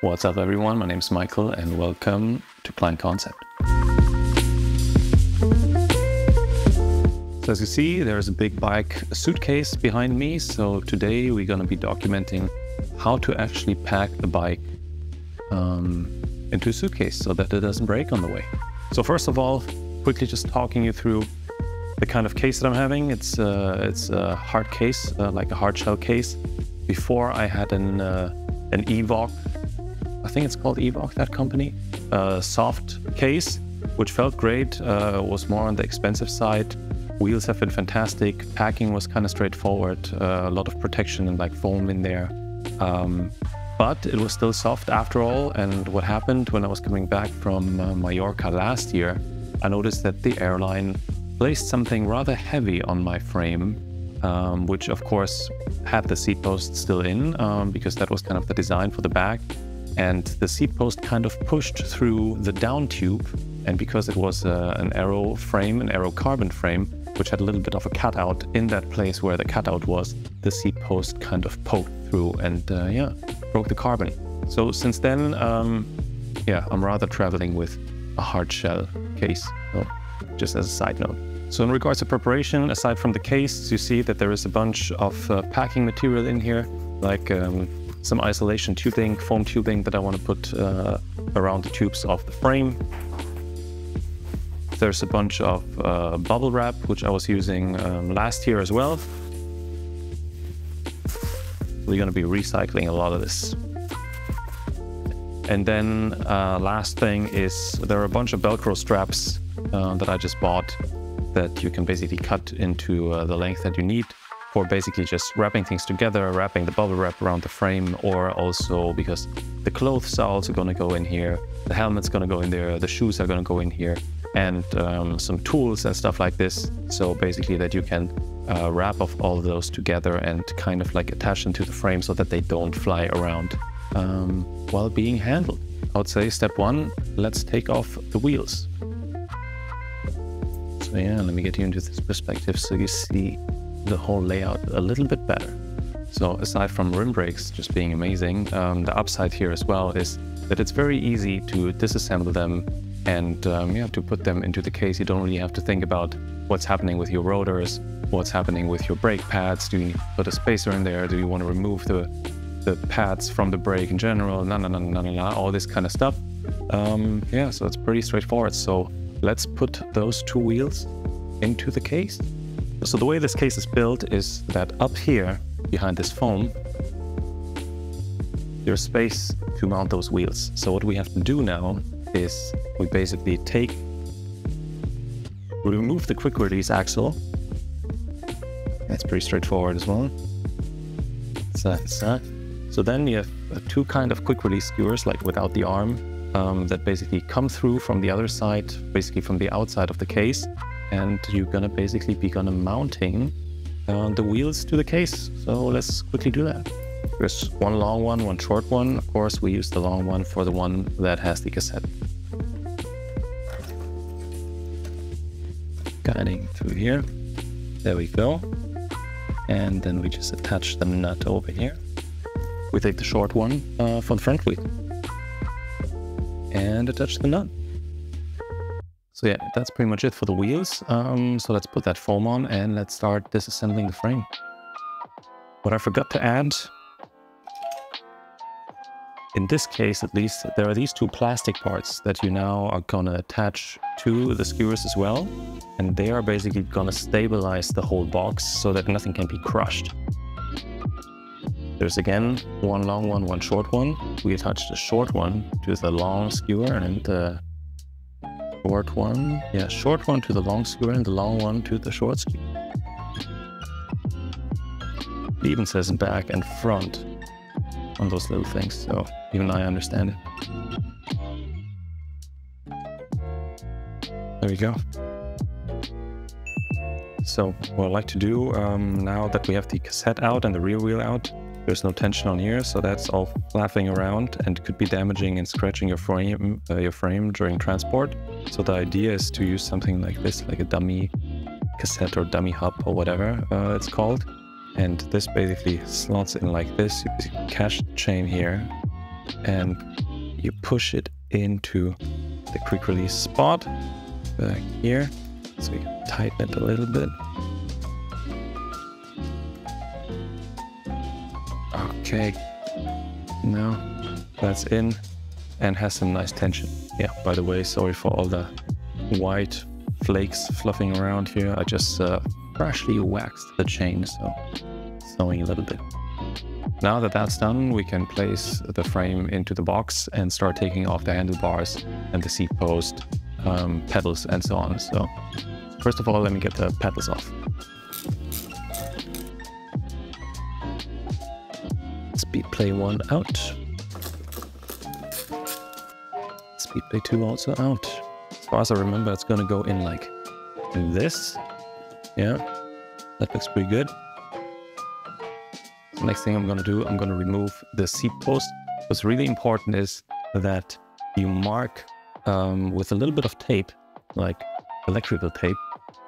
What's up everyone, my name is Michael and welcome to Klein Concept. So as you see, there's a big bike suitcase behind me. So today we're going to be documenting how to actually pack the bike um, into a suitcase so that it doesn't break on the way. So first of all, quickly just talking you through the kind of case that I'm having. It's, uh, it's a hard case, uh, like a hard shell case. Before I had an, uh, an Evoc I think it's called Evoc, that company. Soft case, which felt great, uh, was more on the expensive side. Wheels have been fantastic. Packing was kind of straightforward. Uh, a lot of protection and like foam in there. Um, but it was still soft after all. And what happened when I was coming back from uh, Mallorca last year, I noticed that the airline placed something rather heavy on my frame, um, which of course had the seat post still in um, because that was kind of the design for the bag and the seat post kind of pushed through the down tube. And because it was uh, an aero frame, an aero carbon frame, which had a little bit of a cutout in that place where the cutout was, the seat post kind of poked through and uh, yeah, broke the carbon. So since then, um, yeah, I'm rather traveling with a hard shell case, so just as a side note. So in regards to preparation, aside from the case, you see that there is a bunch of uh, packing material in here, like um, some isolation tubing, foam tubing that I want to put uh, around the tubes of the frame. There's a bunch of uh, bubble wrap, which I was using um, last year as well. We're going to be recycling a lot of this. And then uh, last thing is there are a bunch of Velcro straps uh, that I just bought that you can basically cut into uh, the length that you need for basically just wrapping things together, wrapping the bubble wrap around the frame, or also because the clothes are also going to go in here, the helmet's going to go in there, the shoes are going to go in here, and um, some tools and stuff like this. So basically that you can uh, wrap off all of those together and kind of like attach them to the frame so that they don't fly around um, while being handled. I would say step one, let's take off the wheels. So yeah, let me get you into this perspective so you see the whole layout a little bit better. So aside from rim brakes just being amazing, um, the upside here as well is that it's very easy to disassemble them and um, you have to put them into the case. You don't really have to think about what's happening with your rotors, what's happening with your brake pads. Do you put a spacer in there? Do you want to remove the the pads from the brake in general? No, no, no, no, no, no, all this kind of stuff. Um, yeah, so it's pretty straightforward. So let's put those two wheels into the case. So the way this case is built is that up here, behind this foam, there's space to mount those wheels. So what we have to do now is we basically take, remove the quick release axle. That's pretty straightforward as well. So, then you have two kind of quick release skewers, like without the arm, um, that basically come through from the other side, basically from the outside of the case and you're gonna basically be gonna mounting uh, the wheels to the case. So let's quickly do that. There's one long one, one short one. Of course, we use the long one for the one that has the cassette. Guiding through here. There we go. And then we just attach the nut over here. We take the short one uh, from the front wheel and attach the nut. So yeah, that's pretty much it for the wheels. Um, so let's put that foam on and let's start disassembling the frame. What I forgot to add, in this case at least, there are these two plastic parts that you now are gonna attach to the skewers as well. And they are basically gonna stabilize the whole box so that nothing can be crushed. There's again one long one, one short one. We attach the short one to the long skewer and the short one. Yeah, short one to the long skewer and the long one to the short skewer. It even says back and front on those little things, so even I understand it. There we go. So what I like to do um, now that we have the cassette out and the rear wheel out, there's no tension on here, so that's all flapping around and could be damaging and scratching your frame, uh, your frame during transport. So the idea is to use something like this, like a dummy cassette or dummy hub or whatever uh, it's called. And this basically slots in like this. You cache chain here and you push it into the quick release spot back here. So you tighten it a little bit. Okay, now that's in and has some nice tension. Yeah, by the way, sorry for all the white flakes fluffing around here. I just uh, freshly waxed the chain, so snowing a little bit. Now that that's done, we can place the frame into the box and start taking off the handlebars and the seat post, um, pedals and so on. So first of all, let me get the pedals off. Speedplay 1 out. Speedplay 2 also out. As far as I remember, it's gonna go in like this. Yeah, that looks pretty good. The next thing I'm going to do, I'm going to remove the seat post. What's really important is that you mark um, with a little bit of tape, like electrical tape,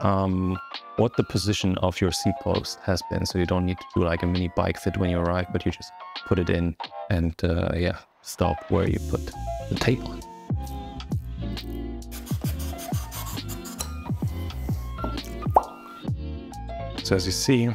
um, what the position of your seat post has been. So you don't need to do like a mini bike fit when you arrive, but you just put it in and uh, yeah, stop where you put the tape on. So as you see,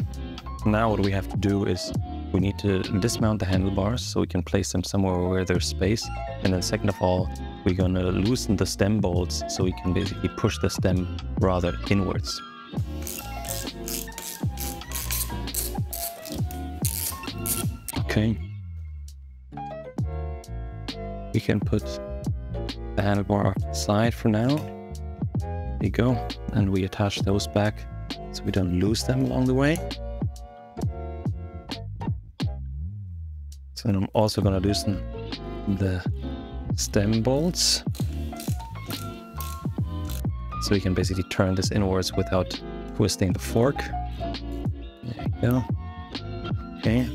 now what we have to do is we need to dismount the handlebars so we can place them somewhere where there's space. And then second of all, we're gonna loosen the stem bolts so we can basically push the stem rather inwards. Okay. We can put the handlebar side for now. There you go. And we attach those back we don't lose them along the way. So I'm also gonna loosen the stem bolts. So we can basically turn this inwards without twisting the fork. There you go. Okay.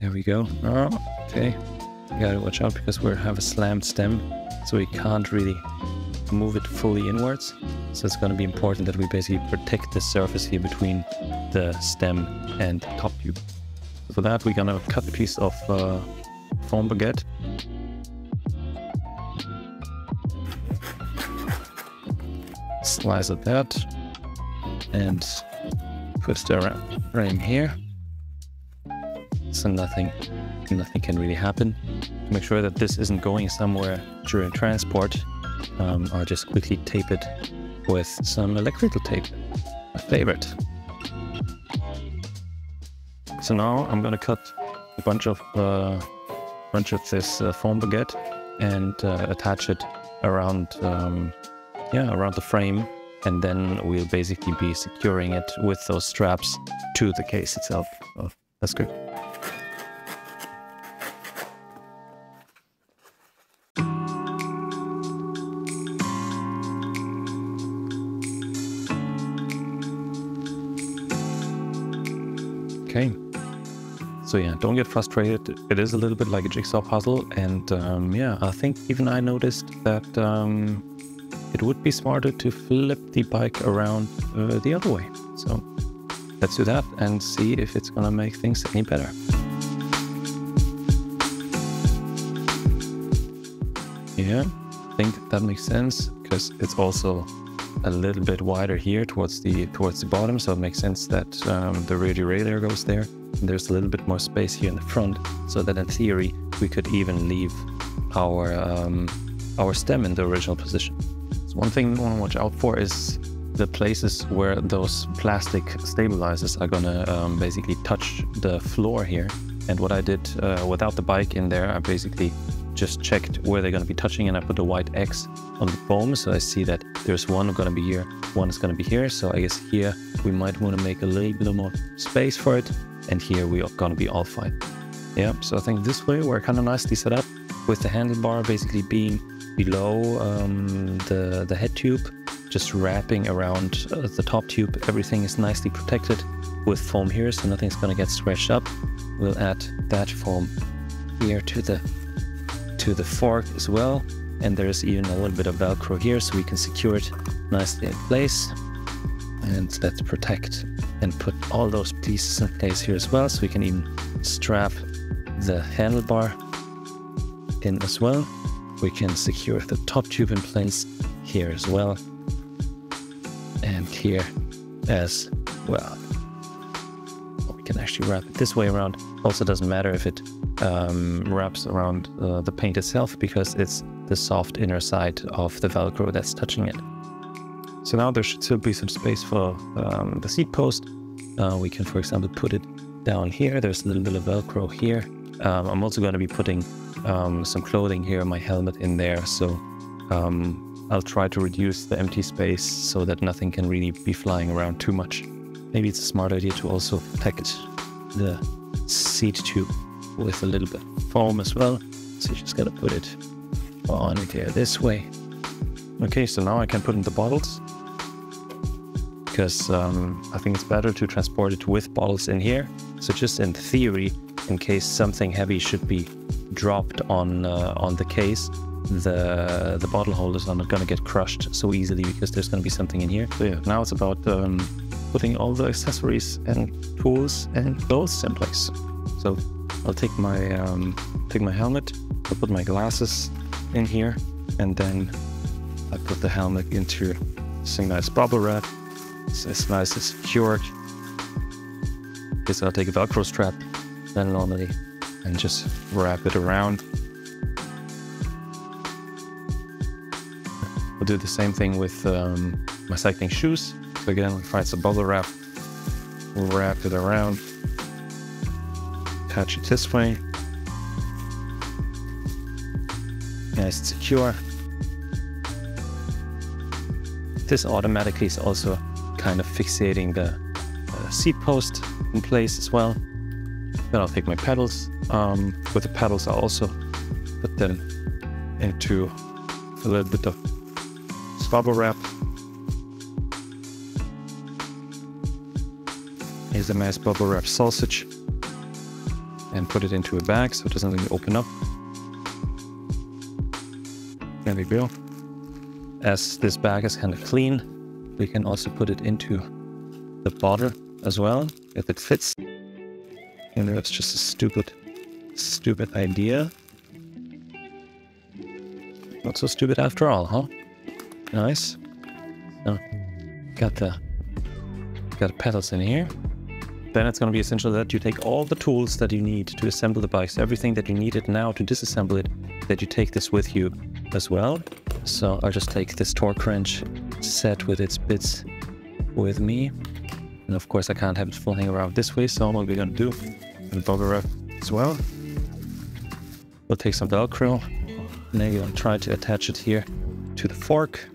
There we go. Oh, okay. You gotta watch out because we have a slammed stem, so we can't really move it fully inwards. So it's gonna be important that we basically protect the surface here between the stem and top tube. For that, we're gonna cut a piece of uh, foam baguette. Slice of that and put the frame here. So nothing, nothing can really happen. To make sure that this isn't going somewhere during transport, um, I'll just quickly tape it with some electrical tape, my favorite. So now I'm gonna cut a bunch of uh, bunch of this uh, foam baguette and uh, attach it around um, yeah around the frame, and then we'll basically be securing it with those straps to the case itself. Oh, that's good. So yeah, don't get frustrated. It is a little bit like a jigsaw puzzle, and um, yeah, I think even I noticed that um, it would be smarter to flip the bike around uh, the other way. So let's do that and see if it's gonna make things any better. Yeah, I think that makes sense because it's also a little bit wider here towards the towards the bottom, so it makes sense that um, the rear derailleur goes there there's a little bit more space here in the front so that in theory we could even leave our um, our stem in the original position. So one thing we want to watch out for is the places where those plastic stabilizers are gonna um, basically touch the floor here. And what I did uh, without the bike in there, I basically just checked where they're gonna be touching and I put a white X on the foam. So I see that there's one gonna be here, one is gonna be here. So I guess here we might want to make a little bit more space for it and here we are gonna be all fine. Yeah, so I think this way we're kind of nicely set up with the handlebar basically being below um, the, the head tube, just wrapping around uh, the top tube. Everything is nicely protected with foam here, so nothing's gonna get scratched up. We'll add that foam here to the to the fork as well. And there's even a little bit of Velcro here so we can secure it nicely in place. And let's protect and put all those pieces in place here as well so we can even strap the handlebar in as well. We can secure the top tube in place here as well. And here as well. We can actually wrap it this way around. Also doesn't matter if it um, wraps around uh, the paint itself because it's the soft inner side of the Velcro that's touching it. So now there should still be some space for um, the seat post. Uh, we can, for example, put it down here. There's a little bit of Velcro here. Um, I'm also going to be putting um, some clothing here, my helmet in there. So um, I'll try to reduce the empty space so that nothing can really be flying around too much. Maybe it's a smart idea to also package the seat tube with a little bit of foam as well. So you just got to put it on here this way. Okay, so now I can put in the bottles because um, I think it's better to transport it with bottles in here. So just in theory, in case something heavy should be dropped on uh, on the case, the the bottle holders are not going to get crushed so easily because there's going to be something in here. So yeah, now it's about um, putting all the accessories and tools and clothes in place. So I'll take my um, take my helmet, I'll put my glasses in here, and then I put the helmet into some nice bubble wrap it's, nice, it's secured. Guess I'll take a Velcro strap then normally and just wrap it around. I'll do the same thing with um, my cycling shoes. So again, we find some bubble wrap, we'll wrap it around, attach it this way. Nice and secure. This automatically is also kind of fixating the uh, seat post in place as well. Then I'll take my pedals. Um, with the pedals, I'll also put them into a little bit of bubble wrap. Here's a nice bubble wrap sausage and put it into a bag so it doesn't really open up. There we go. As this bag is kind of clean, we can also put it into the bottle as well, if it fits. And that's just a stupid, stupid idea. Not so stupid after all, huh? Nice. Got the got the pedals in here. Then it's going to be essential that you take all the tools that you need to assemble the bike. Everything that you needed now to disassemble it, that you take this with you as well. So I'll just take this torque wrench set with its bits with me. And of course I can't have it flying around this way, so what we're gonna do, and bubble wrap as well. We'll take some Velcro, and then you're gonna try to attach it here to the fork.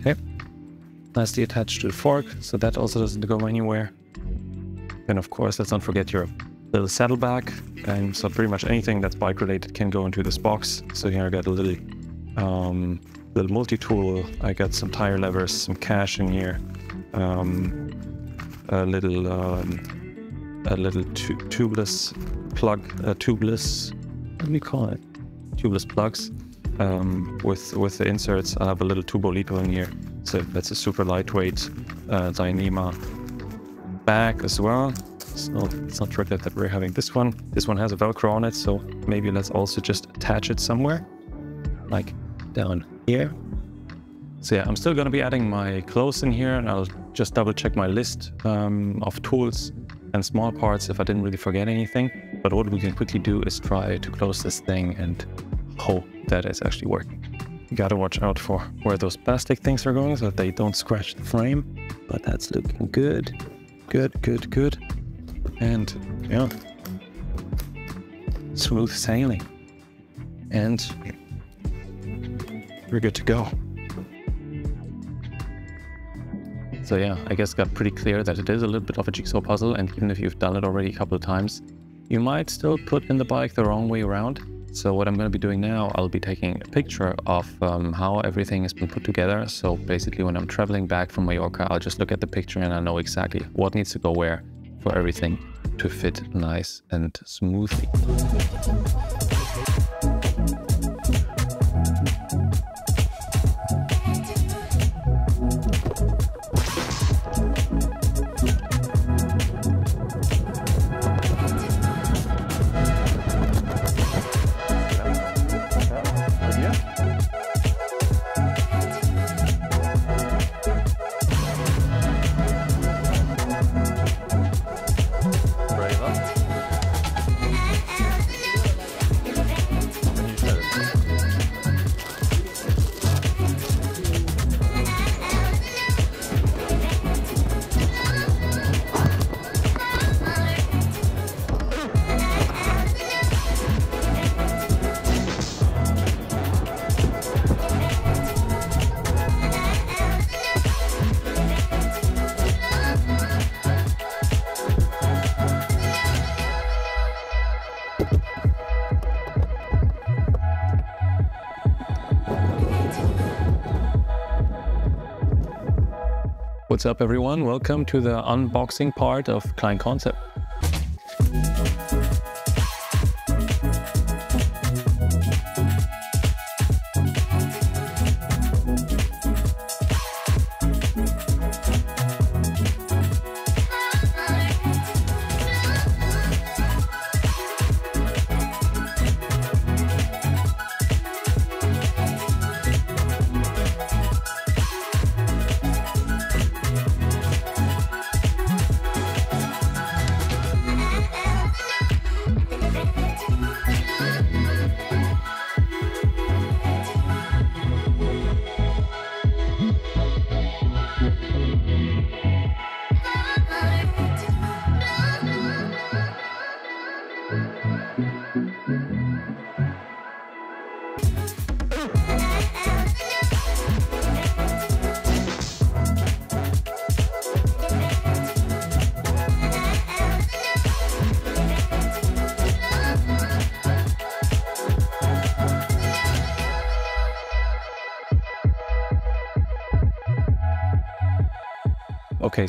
Okay, nicely attached to the fork, so that also doesn't go anywhere. Then of course, let's not forget your little saddlebag. And so pretty much anything that's bike related can go into this box. So here I got a little um, little multi-tool. I got some tire levers, some cash in here, um, a little um, a little tu tubeless plug, uh, tubeless. Do we call it? Tubeless plugs. Um, with with the inserts, I have a little Tubolito in here. So that's a super lightweight uh, Dyneema bag as well. So it's not it that we're having this one. This one has a Velcro on it, so maybe let's also just attach it somewhere, like down here. So yeah, I'm still going to be adding my clothes in here and I'll just double check my list um, of tools and small parts if I didn't really forget anything. But what we can quickly do is try to close this thing and hope that it's actually working. You gotta watch out for where those plastic things are going so that they don't scratch the frame. But that's looking good. Good, good, good. And yeah, smooth sailing. And we're good to go. So yeah, I guess got pretty clear that it is a little bit of a jigsaw puzzle and even if you've done it already a couple of times, you might still put in the bike the wrong way around. So what I'm going to be doing now, I'll be taking a picture of um, how everything has been put together. So basically when I'm traveling back from Mallorca, I'll just look at the picture and I know exactly what needs to go where for everything to fit nice and smoothly. What's up everyone? Welcome to the unboxing part of Klein Concept.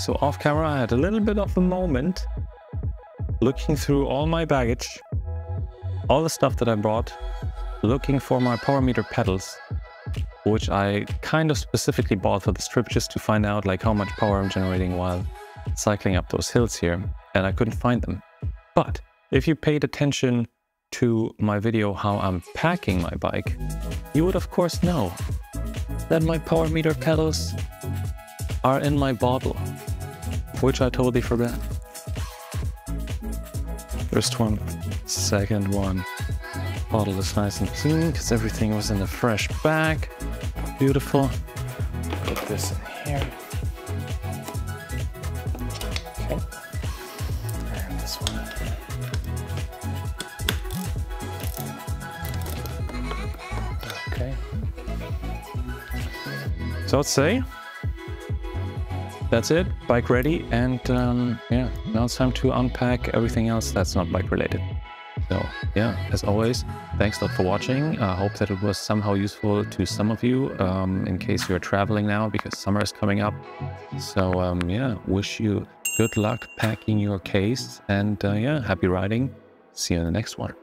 So off camera I had a little bit of a moment looking through all my baggage, all the stuff that I brought, looking for my power meter pedals, which I kind of specifically bought for this trip just to find out like how much power I'm generating while cycling up those hills here, and I couldn't find them. But if you paid attention to my video how I'm packing my bike, you would of course know that my power meter pedals are in my bottle, which I totally forgot. First one, second one. Bottle is nice and clean because everything was in a fresh bag. Beautiful. Put this in here. Okay. And this one. Okay. So let's say that's it, bike ready. And um, yeah, now it's time to unpack everything else that's not bike related. So yeah, as always, thanks a lot for watching. I hope that it was somehow useful to some of you um, in case you're traveling now because summer is coming up. So um, yeah, wish you good luck packing your case and uh, yeah, happy riding. See you in the next one.